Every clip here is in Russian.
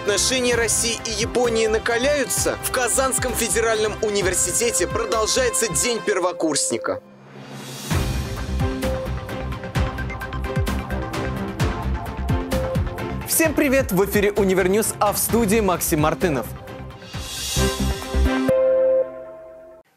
Отношения России и Японии накаляются? В Казанском федеральном университете продолжается День первокурсника. Всем привет! В эфире Univernews, а в студии Максим Мартынов.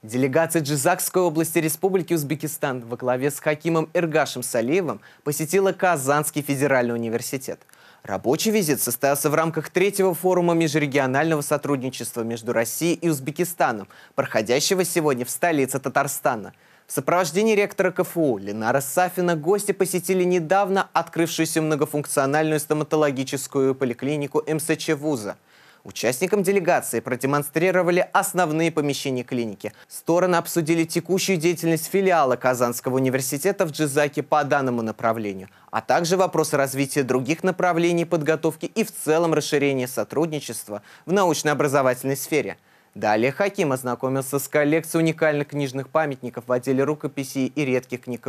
Делегация Джизакской области Республики Узбекистан во главе с хакимом Эргашем Салиевым посетила Казанский федеральный университет. Рабочий визит состоялся в рамках третьего форума межрегионального сотрудничества между Россией и Узбекистаном, проходящего сегодня в столице Татарстана. В сопровождении ректора КФУ Ленара Сафина гости посетили недавно открывшуюся многофункциональную стоматологическую поликлинику МСЧ вуза – Участникам делегации продемонстрировали основные помещения клиники. Стороны обсудили текущую деятельность филиала Казанского университета в Джизаке по данному направлению, а также вопросы развития других направлений подготовки и в целом расширения сотрудничества в научно-образовательной сфере. Далее Хаким ознакомился с коллекцией уникальных книжных памятников в отделе рукописей и редких книг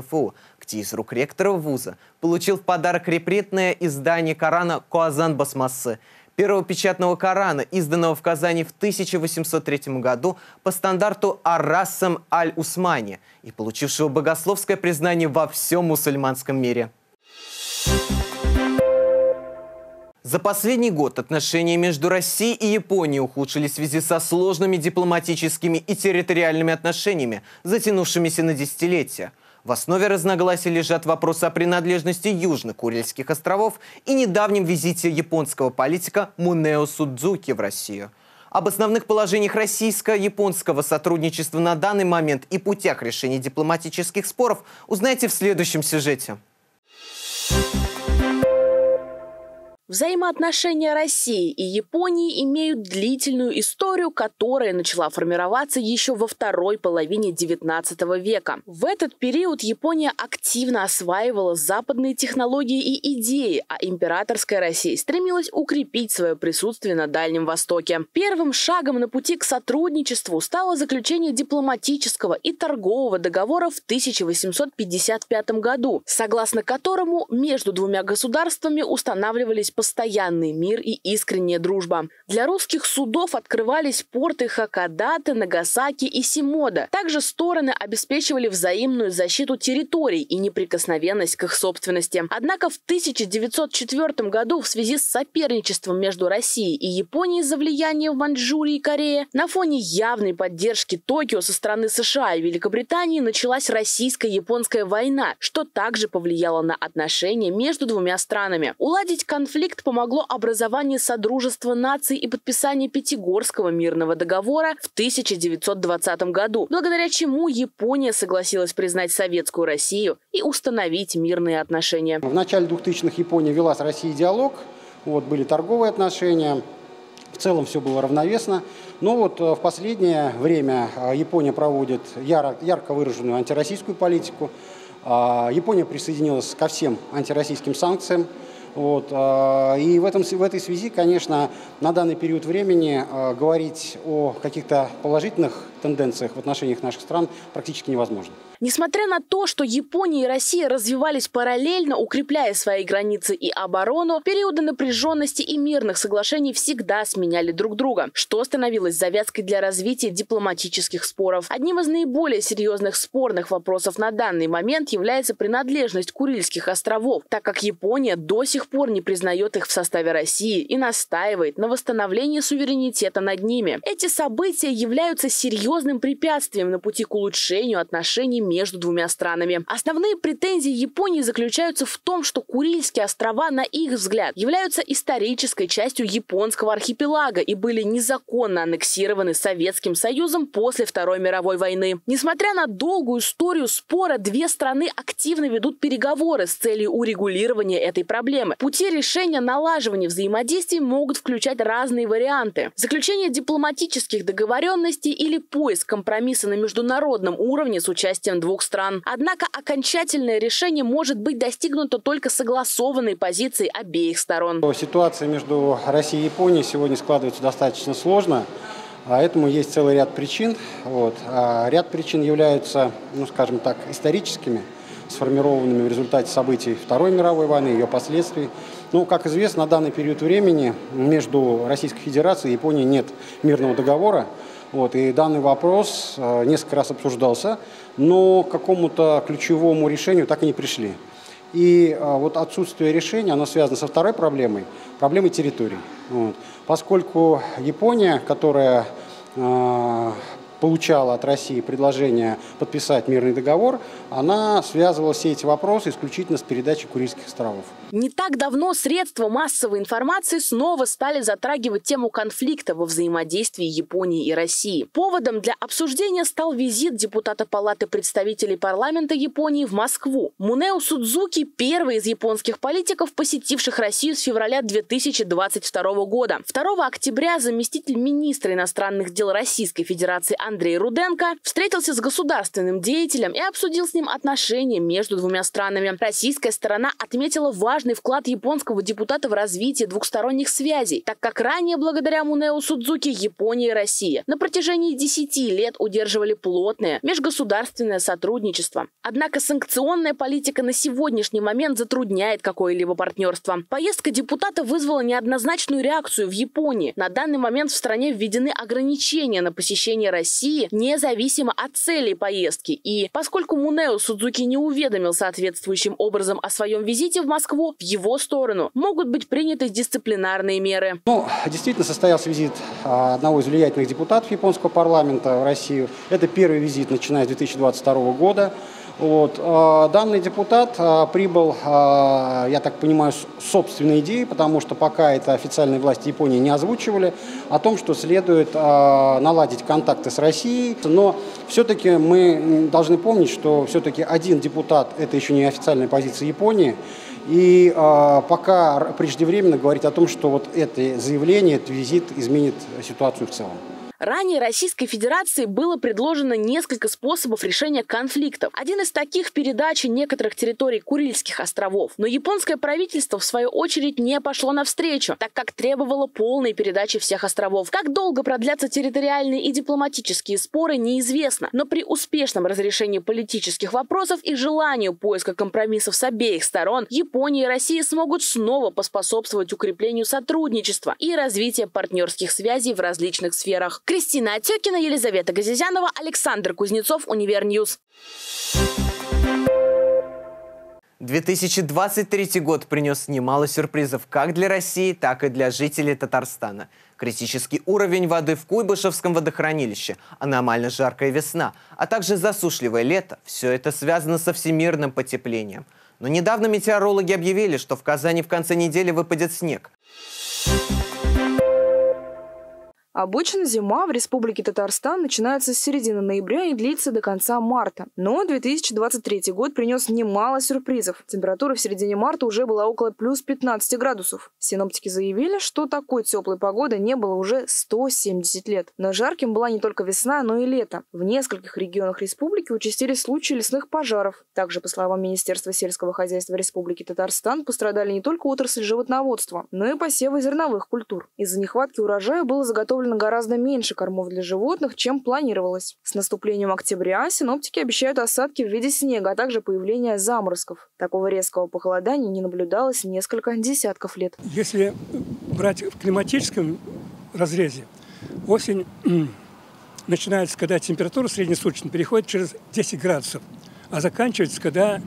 где из рук ректора вуза получил в подарок репретное издание Корана «Куазан Басмасы», первого печатного Корана, изданного в Казани в 1803 году по стандарту Арасам аль-Усмани и получившего богословское признание во всем мусульманском мире. За последний год отношения между Россией и Японией ухудшились в связи со сложными дипломатическими и территориальными отношениями, затянувшимися на десятилетия – в основе разногласий лежат вопросы о принадлежности Южно-Курильских островов и недавнем визите японского политика Мунео Судзуки в Россию. Об основных положениях российско-японского сотрудничества на данный момент и путях решения дипломатических споров узнаете в следующем сюжете. Взаимоотношения России и Японии имеют длительную историю, которая начала формироваться еще во второй половине XIX века. В этот период Япония активно осваивала западные технологии и идеи, а императорская Россия стремилась укрепить свое присутствие на Дальнем Востоке. Первым шагом на пути к сотрудничеству стало заключение дипломатического и торгового договора в 1855 году, согласно которому между двумя государствами устанавливались постоянный мир и искренняя дружба. Для русских судов открывались порты Хакадаты, Нагасаки и Симода. Также стороны обеспечивали взаимную защиту территорий и неприкосновенность к их собственности. Однако в 1904 году в связи с соперничеством между Россией и Японией за влияние в Маньчжурии и Корее на фоне явной поддержки Токио со стороны США и Великобритании началась российско-японская война, что также повлияло на отношения между двумя странами. Уладить конфликт конфликт помогло образование Содружества наций и подписание Пятигорского мирного договора в 1920 году, благодаря чему Япония согласилась признать Советскую Россию и установить мирные отношения. В начале 2000-х Япония вела с Россией диалог, вот, были торговые отношения, в целом все было равновесно. Но вот э, в последнее время э, Япония проводит яро, ярко выраженную антироссийскую политику. А, Япония присоединилась ко всем антироссийским санкциям. Вот. А, и в, этом, в этой связи, конечно, на данный период времени а, говорить о каких-то положительных тенденциях в отношениях наших стран практически невозможно. Несмотря на то, что Япония и Россия развивались параллельно, укрепляя свои границы и оборону, периоды напряженности и мирных соглашений всегда сменяли друг друга, что становилось завязкой для развития дипломатических споров. Одним из наиболее серьезных спорных вопросов на данный момент является принадлежность Курильских островов, так как Япония до сих пор не признает их в составе России и настаивает на восстановлении суверенитета над ними. Эти события являются серьезным препятствием на пути к улучшению отношений между двумя странами. Основные претензии Японии заключаются в том, что Курильские острова, на их взгляд, являются исторической частью японского архипелага и были незаконно аннексированы Советским Союзом после Второй мировой войны. Несмотря на долгую историю спора, две страны активно ведут переговоры с целью урегулирования этой проблемы. Пути решения налаживания взаимодействий могут включать разные варианты. Заключение дипломатических договоренностей или поиск компромисса на международном уровне с участием двух стран. Однако окончательное решение может быть достигнуто только согласованной позицией обеих сторон. Ситуация между Россией и Японией сегодня складывается достаточно сложно. А этому есть целый ряд причин. Вот. А ряд причин являются, ну, скажем так, историческими. сформированными в результате событий Второй мировой войны, ее последствий. Ну, как известно, на данный период времени между Российской Федерацией и Японией нет мирного договора. Вот, и данный вопрос э, несколько раз обсуждался, но к какому-то ключевому решению так и не пришли. И э, вот отсутствие решения, оно связано со второй проблемой, проблемой территорий. Вот. Поскольку Япония, которая э, получала от России предложение подписать мирный договор, она связывала все эти вопросы исключительно с передачей Курильских островов. Не так давно средства массовой информации снова стали затрагивать тему конфликта во взаимодействии Японии и России. Поводом для обсуждения стал визит депутата Палаты представителей парламента Японии в Москву. Мунео Судзуки – первый из японских политиков, посетивших Россию с февраля 2022 года. 2 октября заместитель министра иностранных дел Российской Федерации Андрей Руденко встретился с государственным деятелем и обсудил с ним отношения между двумя странами. Российская сторона отметила важный вклад японского депутата в развитие двухсторонних связей, так как ранее благодаря Мунео Судзуки Япония и Россия на протяжении 10 лет удерживали плотное межгосударственное сотрудничество. Однако санкционная политика на сегодняшний момент затрудняет какое-либо партнерство. Поездка депутата вызвала неоднозначную реакцию в Японии. На данный момент в стране введены ограничения на посещение России России независимо от целей поездки. И поскольку Мунео Судзуки не уведомил соответствующим образом о своем визите в Москву, в его сторону могут быть приняты дисциплинарные меры. Ну, действительно состоялся визит а, одного из влиятельных депутатов японского парламента в Россию. Это первый визит, начиная с 2022 года. Вот. А, данный депутат а, прибыл, я так понимаю, с собственной идеей, потому что пока это официальные власти Японии не озвучивали, о том, что следует наладить контакты с Россией. Но все-таки мы должны помнить, что все-таки один депутат – это еще не официальная позиция Японии. И э, пока преждевременно говорить о том, что вот это заявление, этот визит изменит ситуацию в целом. Ранее Российской Федерации было предложено несколько способов решения конфликтов. Один из таких – передача некоторых территорий Курильских островов. Но японское правительство, в свою очередь, не пошло навстречу, так как требовало полной передачи всех островов. Как долго продлятся территориальные и дипломатические споры, неизвестно. Но при успешном разрешении политических вопросов и желанию поиска компромиссов с обеих сторон, Япония и Россия смогут снова поспособствовать укреплению сотрудничества и развитию партнерских связей в различных сферах. Кристина Отекина, Елизавета Газизянова, Александр Кузнецов, Univernews. 2023 год принес немало сюрпризов как для России, так и для жителей Татарстана. Критический уровень воды в Куйбышевском водохранилище, аномально жаркая весна, а также засушливое лето – все это связано со всемирным потеплением. Но недавно метеорологи объявили, что в Казани в конце недели выпадет снег. Обычно зима в Республике Татарстан начинается с середины ноября и длится до конца марта. Но 2023 год принес немало сюрпризов. Температура в середине марта уже была около плюс 15 градусов. Синоптики заявили, что такой теплой погоды не было уже 170 лет. Но жарким была не только весна, но и лето. В нескольких регионах республики участились случаи лесных пожаров. Также, по словам Министерства сельского хозяйства Республики Татарстан, пострадали не только отрасль животноводства, но и посевы зерновых культур. Из-за нехватки урожая было заготовлено заготовлено гораздо меньше кормов для животных, чем планировалось. С наступлением октября синоптики обещают осадки в виде снега, а также появление заморозков. Такого резкого похолодания не наблюдалось несколько десятков лет. Если брать в климатическом разрезе, осень начинается, когда температура среднесуточная переходит через 10 градусов, а заканчивается, когда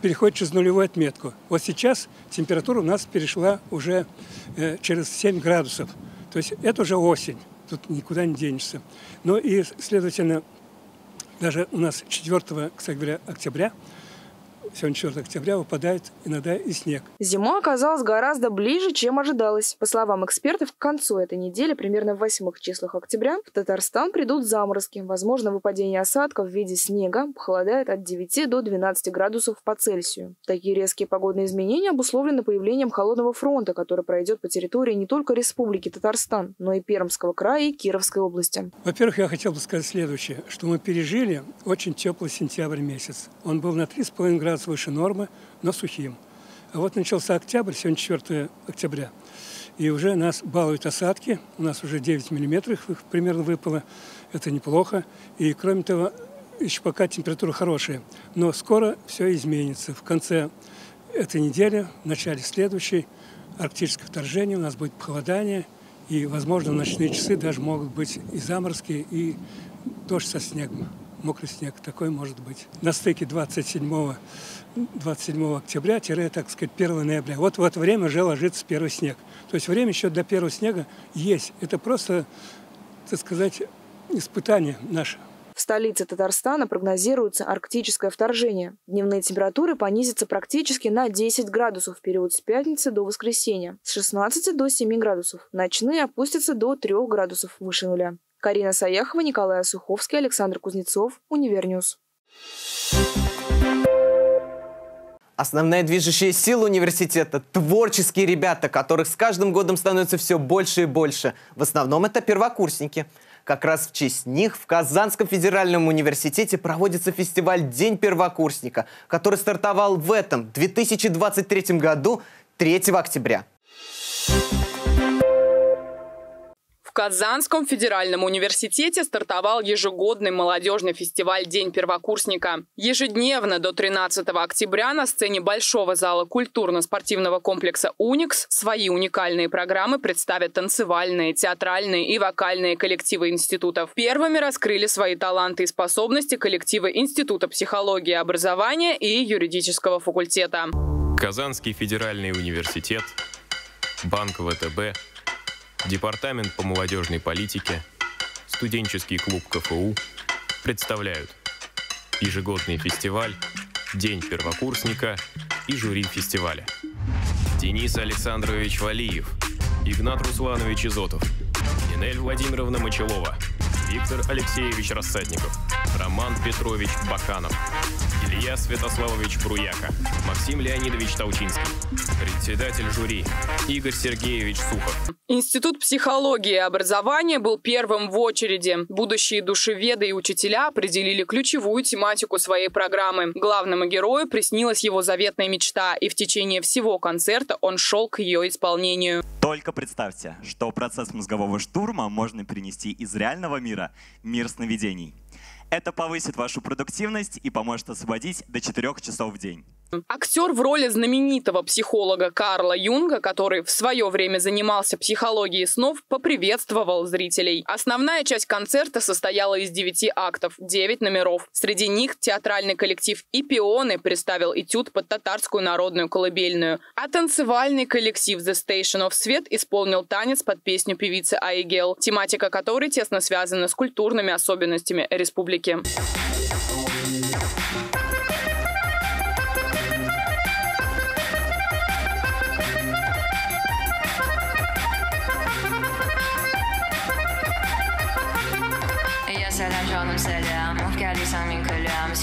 переходит через нулевую отметку. Вот сейчас температура у нас перешла уже э, через 7 градусов. То есть это уже осень, тут никуда не денешься. Но и, следовательно, даже у нас 4 октября сегодня 4 октября выпадает иногда и снег. Зима оказалась гораздо ближе, чем ожидалось. По словам экспертов, к концу этой недели, примерно в 8 числах октября, в Татарстан придут заморозки. Возможно, выпадение осадков в виде снега похолодает от 9 до 12 градусов по Цельсию. Такие резкие погодные изменения обусловлены появлением холодного фронта, который пройдет по территории не только Республики Татарстан, но и Пермского края и Кировской области. Во-первых, я хотел бы сказать следующее, что мы пережили очень теплый сентябрь месяц. Он был на 3,5 градуса выше нормы, но сухим. А вот начался октябрь, сегодня 4 октября, и уже нас балуют осадки. У нас уже 9 миллиметров их примерно выпало. Это неплохо. И кроме того, еще пока температура хорошая. Но скоро все изменится. В конце этой недели, в начале следующей, арктическое вторжение, у нас будет похолодание, и, возможно, в ночные часы даже могут быть и заморозки, и дождь со снегом, мокрый снег. Такой может быть. На стыке 27 27 октября, так сказать, 1 ноября. Вот в это время уже ложится первый снег. То есть время еще для первого снега есть. Это просто, так сказать, испытание наше. В столице Татарстана прогнозируется арктическое вторжение. Дневные температуры понизятся практически на 10 градусов в период с пятницы до воскресенья, с 16 до 7 градусов. Ночные опустятся до 3 градусов выше нуля. Карина Саяхова, Николай Суховский, Александр Кузнецов, Univernews. Основная движущая сила университета – творческие ребята, которых с каждым годом становится все больше и больше. В основном это первокурсники – как раз в честь них в Казанском федеральном университете проводится фестиваль «День первокурсника», который стартовал в этом 2023 году 3 октября. Казанском федеральном университете стартовал ежегодный молодежный фестиваль «День первокурсника». Ежедневно до 13 октября на сцене Большого зала культурно-спортивного комплекса «Уникс» свои уникальные программы представят танцевальные, театральные и вокальные коллективы институтов. Первыми раскрыли свои таланты и способности коллективы Института психологии и образования и юридического факультета. Казанский федеральный университет, Банк ВТБ – Департамент по молодежной политике, студенческий клуб КФУ представляют ежегодный фестиваль «День первокурсника» и жюри фестиваля. Денис Александрович Валиев, Игнат Русланович Изотов, Нинель Владимировна Мочелова, Виктор Алексеевич Рассадников, Роман Петрович Баканов, Илья Святославович Бруяка, Максим Леонидович Таучинский, председатель жюри Игорь Сергеевич Сухов. Институт психологии и образования был первым в очереди. Будущие душеведы и учителя определили ключевую тематику своей программы. Главному герою приснилась его заветная мечта, и в течение всего концерта он шел к ее исполнению. Только представьте, что процесс мозгового штурма можно перенести из реального мира в мир сновидений. Это повысит вашу продуктивность и поможет освободить до 4 часов в день. Актер в роли знаменитого психолога Карла Юнга, который в свое время занимался психологией снов, поприветствовал зрителей. Основная часть концерта состояла из девяти актов, девять номеров. Среди них театральный коллектив «И пионы» представил этюд под татарскую народную колыбельную, а танцевальный коллектив «The Station of Свет» исполнил танец под песню певицы Айгел, тематика которой тесно связана с культурными особенностями республики.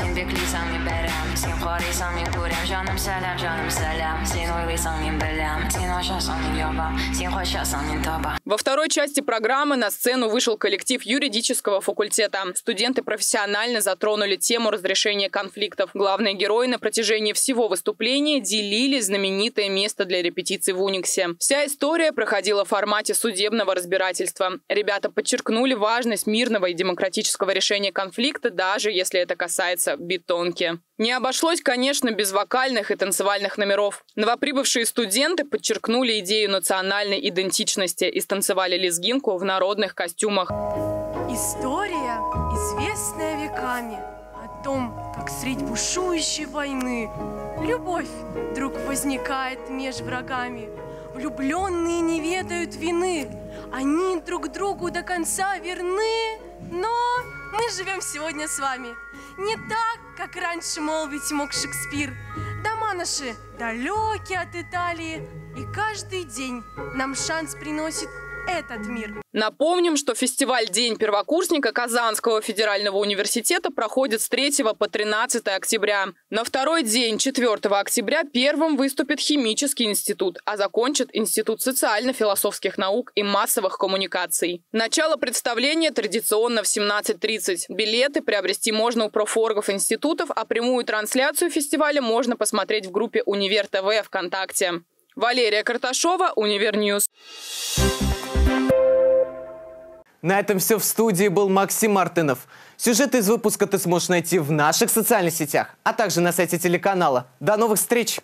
Sen bekliysen min berem Sen xariysen min kurem Canım selam canım selam Sen oyluysan min bilem Sen aşağısan min yobam Sen hoşasan min toba Во второй части программы на сцену вышел коллектив юридического факультета. Студенты профессионально затронули тему разрешения конфликтов. Главные герои на протяжении всего выступления делили знаменитое место для репетиций в Униксе. Вся история проходила в формате судебного разбирательства. Ребята подчеркнули важность мирного и демократического решения конфликта, даже если это касается бетонки. Не обошлось, конечно, без вокальных и танцевальных номеров. Новоприбывшие студенты подчеркнули идею национальной идентичности и станцевали лезгинку в народных костюмах. История, известная веками, о том, как средь бушующей войны любовь вдруг возникает меж врагами. Влюбленные не ведают вины, они друг другу до конца верны, но живем сегодня с вами не так, как раньше молвить мог Шекспир. Дома наши далекие от Италии, и каждый день нам шанс приносит этот мир. Напомним, что фестиваль «День первокурсника» Казанского федерального университета проходит с 3 по 13 октября. На второй день, 4 октября, первым выступит Химический институт, а закончит Институт социально-философских наук и массовых коммуникаций. Начало представления традиционно в 17.30. Билеты приобрести можно у профоргов институтов, а прямую трансляцию фестиваля можно посмотреть в группе «Универ ТВ» ВКонтакте. Валерия Карташова, Univernews. На этом все в студии был Максим Мартынов. Сюжеты из выпуска ты сможешь найти в наших социальных сетях, а также на сайте телеканала. До новых встреч!